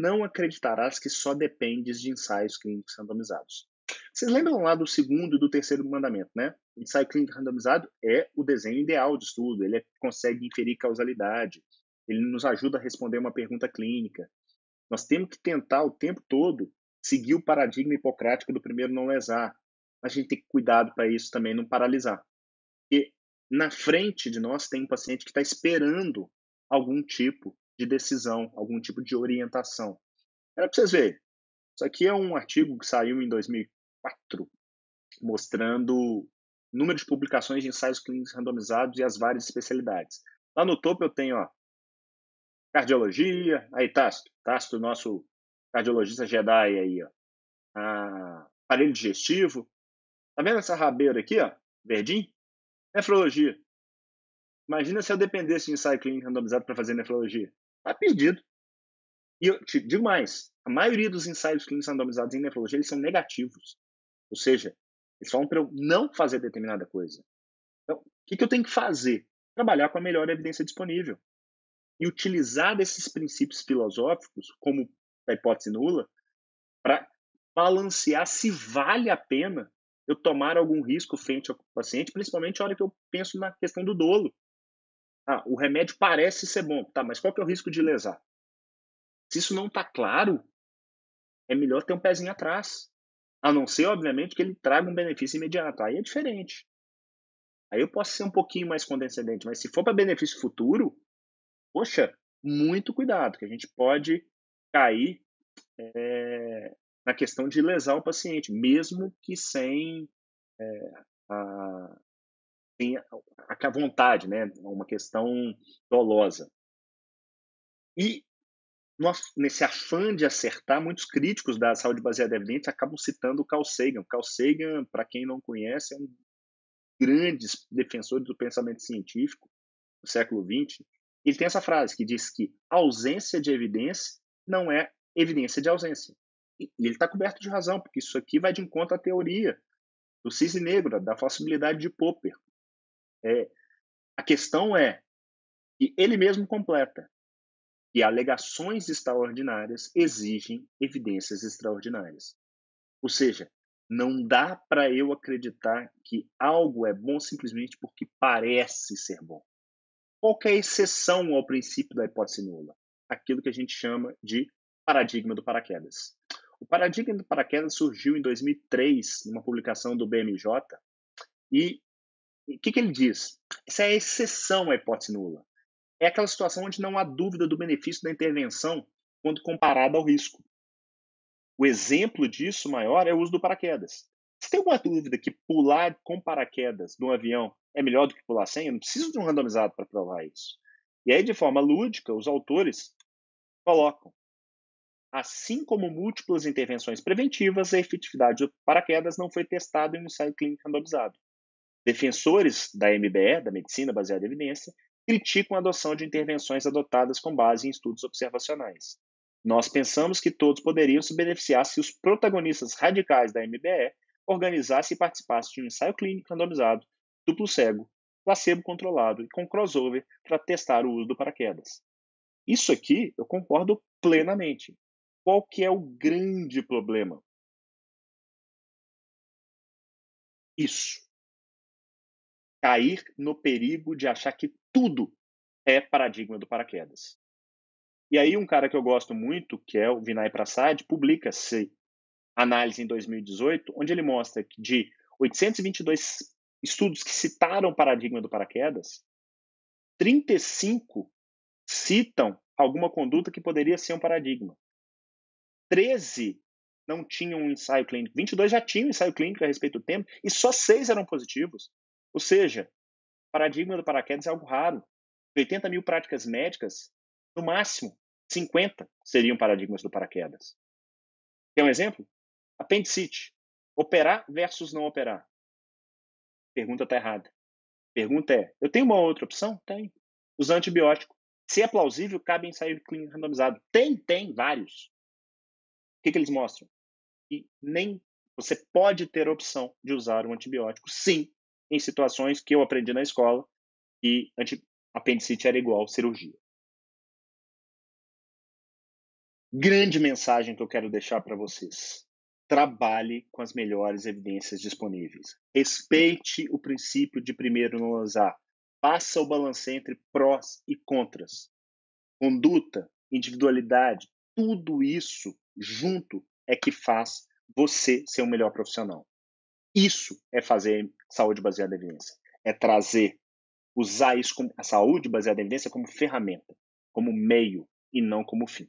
não acreditarás que só dependes de ensaios clínicos randomizados. Vocês lembram lá do segundo e do terceiro mandamento, né? O ensaio clínico randomizado é o desenho ideal de estudo, ele é, consegue inferir causalidade, ele nos ajuda a responder uma pergunta clínica. Nós temos que tentar o tempo todo seguir o paradigma hipocrático do primeiro não lesar. A gente tem que cuidado para isso também não paralisar. E na frente de nós tem um paciente que está esperando algum tipo de decisão, algum tipo de orientação. Era para vocês verem. Isso aqui é um artigo que saiu em 2004, mostrando número de publicações de ensaios clínicos randomizados e as várias especialidades. Lá no topo eu tenho ó, cardiologia, aí Tácito, Tácito, nosso cardiologista Jedi aí, ó. Ah, aparelho digestivo. Tá vendo essa rabeira aqui, ó? Verdinho? Nefrologia. Imagina se eu dependesse de ensaio clínico randomizado para fazer nefrologia. Tá perdido. E eu te digo mais, a maioria dos ensaios clínicos randomizados em nefrologia eles são negativos. Ou seja, eles falam para eu não fazer determinada coisa. Então, o que, que eu tenho que fazer? Trabalhar com a melhor evidência disponível. E utilizar desses princípios filosóficos, como a hipótese nula, para balancear se vale a pena eu tomar algum risco frente ao paciente, principalmente a hora que eu penso na questão do dolo. Ah, o remédio parece ser bom, tá, mas qual que é o risco de lesar? Se isso não está claro, é melhor ter um pezinho atrás. A não ser, obviamente, que ele traga um benefício imediato. Aí é diferente. Aí eu posso ser um pouquinho mais condescendente, mas se for para benefício futuro, poxa, muito cuidado, que a gente pode cair é, na questão de lesar o paciente, mesmo que sem é, a, sem a, a vontade, né? Uma questão dolosa. E nesse afã de acertar, muitos críticos da saúde baseada em evidências acabam citando o Carl Sagan. O Carl Sagan, para quem não conhece, é um grande defensor do pensamento científico do século XX. Ele tem essa frase que diz que ausência de evidência não é evidência de ausência. E ele está coberto de razão, porque isso aqui vai de encontro à teoria do cisne negro, da falsibilidade de Popper. É, a questão é que ele mesmo completa que alegações extraordinárias exigem evidências extraordinárias. Ou seja, não dá para eu acreditar que algo é bom simplesmente porque parece ser bom. Qual a exceção ao princípio da hipótese nula? Aquilo que a gente chama de paradigma do paraquedas. O paradigma do paraquedas surgiu em 2003, numa publicação do BMJ, e o que, que ele diz? Essa é a exceção à hipótese nula. É aquela situação onde não há dúvida do benefício da intervenção quando comparada ao risco. O exemplo disso maior é o uso do paraquedas. Se tem alguma dúvida que pular com paraquedas de um avião é melhor do que pular sem, eu não preciso de um randomizado para provar isso. E aí, de forma lúdica, os autores colocam Assim como múltiplas intervenções preventivas, a efetividade do paraquedas não foi testada em um ensaio clínico randomizado. Defensores da MBE, da medicina baseada em evidência, criticam a adoção de intervenções adotadas com base em estudos observacionais. Nós pensamos que todos poderiam se beneficiar se os protagonistas radicais da MBE organizassem e participassem de um ensaio clínico randomizado, duplo cego, placebo controlado e com crossover para testar o uso do paraquedas. Isso aqui eu concordo plenamente. Qual que é o grande problema? Isso. Cair no perigo de achar que tudo é paradigma do paraquedas. E aí um cara que eu gosto muito, que é o Vinay Prasad, publica-se análise em 2018, onde ele mostra que de 822 estudos que citaram o paradigma do paraquedas, 35 citam alguma conduta que poderia ser um paradigma. 13 não tinham um ensaio clínico, 22 já tinham um ensaio clínico a respeito do tema, e só 6 eram positivos. Ou seja, o paradigma do paraquedas é algo raro. 80 mil práticas médicas, no máximo, 50 seriam paradigmas do paraquedas. Quer um exemplo? Apendicite. Operar versus não operar. Pergunta está errada. Pergunta é: eu tenho uma outra opção? Tem. Usar antibiótico. Se é plausível, cabe ensaio clínico randomizado. Tem, tem, vários. O que, que eles mostram? E nem você pode ter a opção de usar um antibiótico, sim, em situações que eu aprendi na escola e apendicite era igual cirurgia. Grande mensagem que eu quero deixar para vocês. Trabalhe com as melhores evidências disponíveis. Respeite o princípio de primeiro não usar. Faça o balanceio entre prós e contras. Conduta, individualidade, tudo isso junto é que faz você ser o melhor profissional. Isso é fazer saúde baseada em evidência. É trazer, usar isso como a saúde baseada em evidência como ferramenta, como meio e não como fim.